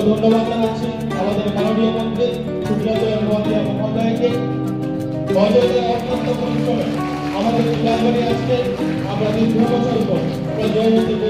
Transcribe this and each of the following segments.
অসংখ্য ধন্যবাদ জানাচ্ছি আমাদের মাননীয় মন্ত্রী সুব্রত মহোদয় মহোদয়কে। বজেটের অত্যন্ত পরিশ্রমে আমাদের ক্লাবনে আসছে আমরা দীর্ঘ বছর পর আমরা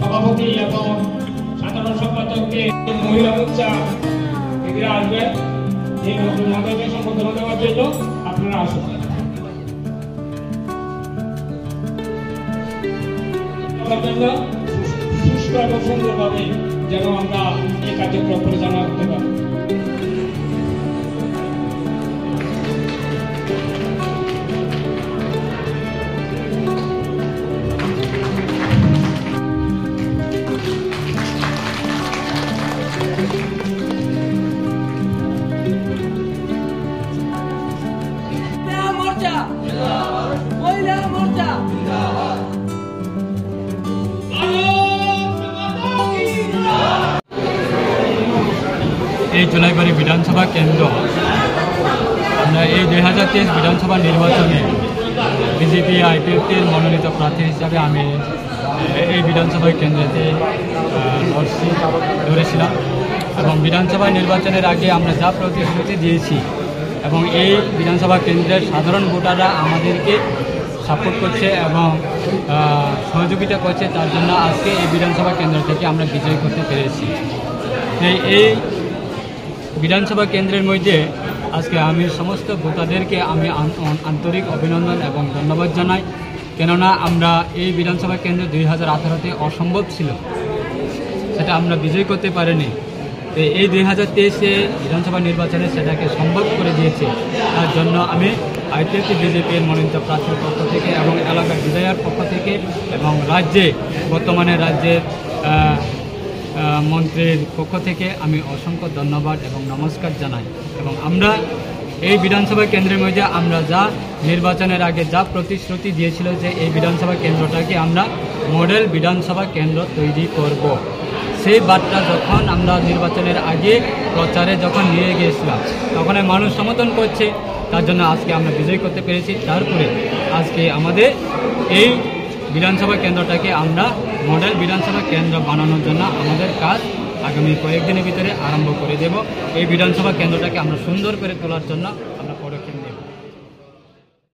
সভাপতি এবং সাধারণ সম্পাদককে মহিলা মোর্চা এগিয়ে আসবেন এই নতুন মহোদয়কে সম্বর্ধনা দেওয়ার জন্য আপনারা আসুন। সুস্থ এবং সুন্দরভাবে যেন আমরা এই কার্যক্রম পরিচালনা করতে পারি। এই জুলাইবাড়ি বিধানসভা কেন্দ্র। আমরা এই দুই হাজার তেইশ বিধানসভা নির্বাচনে বিজেপি আইপিএফটির মনোনীত প্রার্থী হিসাবে আমি এই বিধানসভা কেন্দ্রতে লড়ছি লড়েছিলাম এবং বিধানসভা নির্বাচনের আগে আমরা যা প্রতিশ্রুতি দিয়েছি এবং এই বিধানসভা কেন্দ্রের সাধারণ ভোটাররা আমাদেরকে সাপোর্ট করছে এবং সহযোগিতা করছে, তার জন্য আজকে এই বিধানসভা কেন্দ্র থেকে আমরা বিজয় করতে পেরেছি। এই বিধানসভা কেন্দ্রের মধ্যে আজকে আমি সমস্ত ভোটারদেরকে আমি আন- আন- আন্তরিক অভিনন্দন এবং ধন্যবাদ জানাই। কেননা আমরা এই বিধানসভা কেন্দ্র দুই হাজার আঠারোতে অসম্ভব ছিল। সেটা আমরা বিজয় করতে পারিনি। তো এই দুই হাজার তেইশে বিধানসভা নির্বাচনে সেটাকে সম্ভব করে দিয়েছে। তার জন্য আমি আইটিএফটি বিজেপির মনোনীত প্রার্থীর পক্ষ থেকে এবং এলাকার বিধায়ক পক্ষ থেকে এবং রাজ্যে, বর্তমানে রাজ্যের মন্ত্রীর পক্ষ থেকে আমি অসংখ্য ধন্যবাদ এবং নমস্কার জানাই এবং আমরা এই বিধানসভা কেন্দ্রের মধ্যে আমরা যা নির্বাচনের আগে যা প্রতিশ্রুতি দিয়েছিল যে এই বিধানসভা কেন্দ্রটাকে আমরা মডেল বিধানসভা কেন্দ্র তৈরি করব। সেই বার্তা যখন আমরা নির্বাচনের আগে প্রচারে যখন নিয়ে গিয়েছিলাম, তখন মানুষ সমর্থন করছে, তার জন্য আজকে আমরা বিজয় করতে পেরেছি তারপরে আজকে আমাদের এই বিধানসভা কেন্দ্রটাকে আমরা মডেল বিধানসভা কেন্দ্র বানানোর জন্য আমাদের কাজ আগামী কয়েকদিনের ভিতরে আরম্ভ করে দেব। এই বিধানসভা কেন্দ্রটাকে আমরা সুন্দর করে তোলার জন্য